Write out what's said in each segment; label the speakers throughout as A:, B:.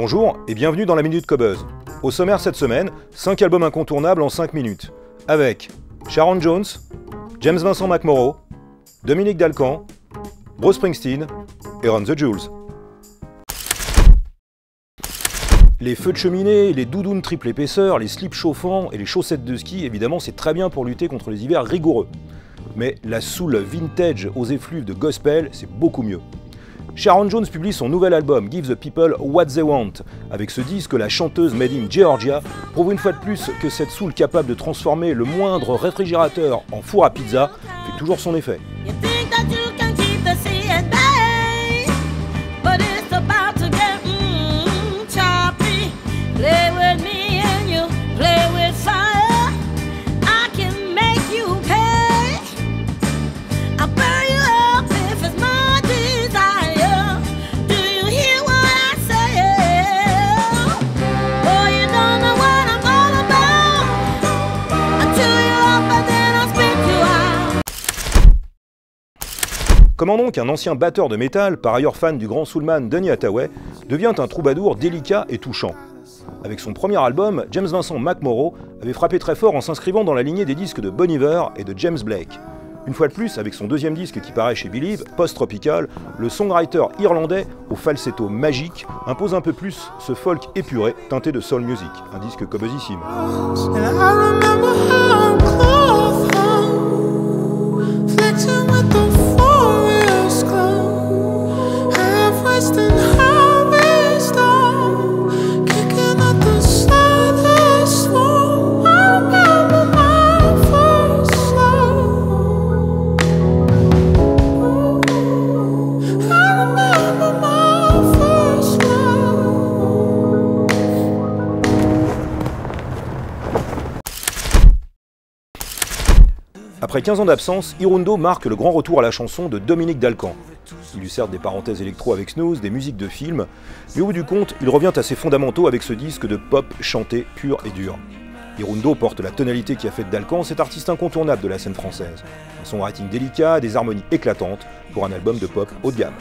A: Bonjour et bienvenue dans la Minute Cobuzz. Au sommaire cette semaine, 5 albums incontournables en 5 minutes. Avec Sharon Jones, James Vincent McMorrow, Dominique Dalcan, Bruce Springsteen et Run the Jules. Les feux de cheminée, les doudounes triple épaisseur, les slips chauffants et les chaussettes de ski, évidemment, c'est très bien pour lutter contre les hivers rigoureux. Mais la soul vintage aux effluves de gospel, c'est beaucoup mieux. Sharon Jones publie son nouvel album Give the People What They Want. Avec ce disque, la chanteuse made in Georgia prouve une fois de plus que cette soul capable de transformer le moindre réfrigérateur en four à pizza fait toujours son effet. Comment donc un ancien batteur de métal, par ailleurs fan du grand soulman Donny Hathaway, devient un troubadour délicat et touchant? Avec son premier album, James Vincent McMorrow avait frappé très fort en s'inscrivant dans la lignée des disques de Bon Iver et de James Blake. Une fois de plus, avec son deuxième disque qui paraît chez Believe, Post-Tropical, le songwriter irlandais au falsetto magique impose un peu plus ce folk épuré teinté de soul music, un disque cobuzissime. Après 15 ans d'absence, Hirundo marque le grand retour à la chanson de Dominique Dalcan. Il lui sert des parenthèses électro avec Snooze, des musiques de films, mais au bout du compte, il revient à ses fondamentaux avec ce disque de pop chanté pur et dur. Hirundo porte la tonalité qui a fait de Dalcan cet artiste incontournable de la scène française. Son writing délicat, des harmonies éclatantes pour un album de pop haut de gamme.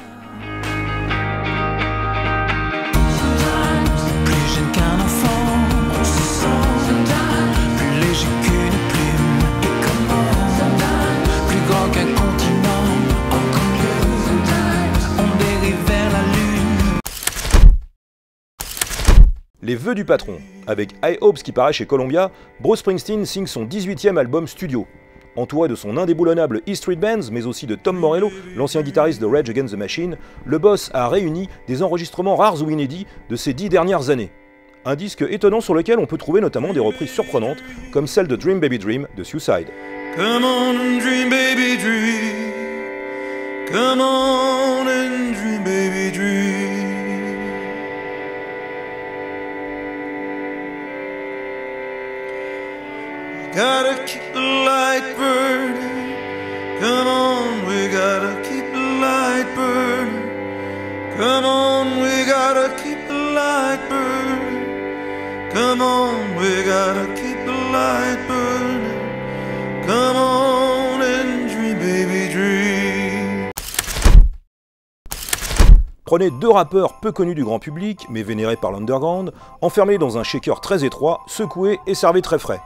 A: Les vœux du patron. Avec I Hopes qui paraît chez Columbia, Bruce Springsteen signe son 18e album studio. Entouré de son indéboulonnable E Street Bands, mais aussi de Tom Morello, l'ancien guitariste de Rage Against the Machine, le boss a réuni des enregistrements rares ou inédits de ces dix dernières années. Un disque étonnant sur lequel on peut trouver notamment des reprises surprenantes, comme celle de Dream Baby Dream de Suicide. Gotta keep the light burning. Come on, we gotta keep the light burning. Come on, we gotta keep the light burning. Come on, we gotta keep the light burning. Come on and dream, baby, dream. Prenez deux rappeurs peu connus du grand public, mais vénérés par l'underground, enfermés dans un shaker très étroit, secoués et servis très frais.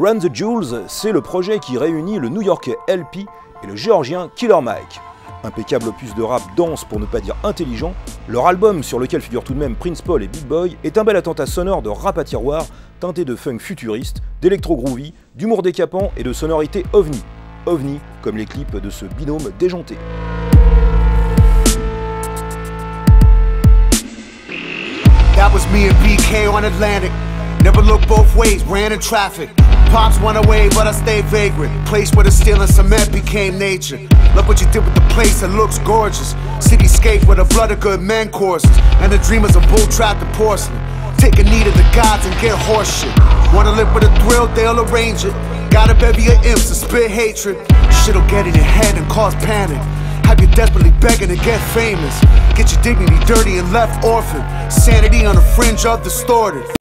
A: Run the Jewels, c'est le projet qui réunit le new-yorkais LP et le géorgien Killer Mike. Impeccable opus de rap dense pour ne pas dire intelligent, leur album sur lequel figurent tout de même Prince Paul et Big Boy est un bel attentat sonore de rap à tiroir teinté de funk futuriste, d'électro groovy, d'humour décapant et de sonorité ovni. Ovni comme les clips de ce binôme déjanté. Never look both ways, ran in traffic. Pops went away, but I stayed vagrant. Place where the steel and cement became nature. Look what you did with the place, it looks gorgeous. Cityscape where the blood of good men courses. And the dreamers of bull trapped and porcelain. Take a knee to the gods and get horseshit. Wanna live with a thrill, they'll arrange it. Got a bevy of imps to spit hatred. Shit'll get in your head and cause panic. Have you desperately begging to get famous. Get your dignity dirty and left orphaned. Sanity on the fringe of distorted.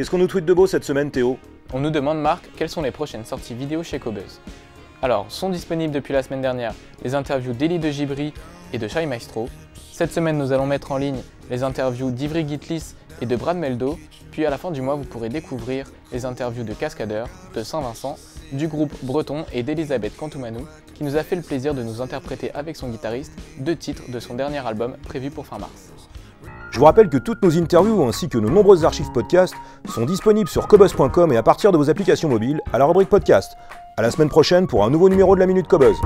A: Qu'est-ce qu'on nous tweet de beau cette semaine, Théo
B: On nous demande, Marc, quelles sont les prochaines sorties vidéo chez Cobuzz Alors, sont disponibles depuis la semaine dernière les interviews d'Elie de Gibri et de Shai Maestro. Cette semaine, nous allons mettre en ligne les interviews d'Ivry Gitlis et de Brad Meldo, puis à la fin du mois, vous pourrez découvrir les interviews de Cascadeur, de Saint-Vincent, du groupe Breton et d'Elisabeth Cantumanou, qui nous a fait le plaisir de nous interpréter avec son guitariste deux titres de son dernier album prévu pour fin mars.
A: Je vous rappelle que toutes nos interviews ainsi que nos nombreuses archives podcast sont disponibles sur cobuzz.com et à partir de vos applications mobiles à la rubrique podcast. À la semaine prochaine pour un nouveau numéro de la Minute Cobuzz.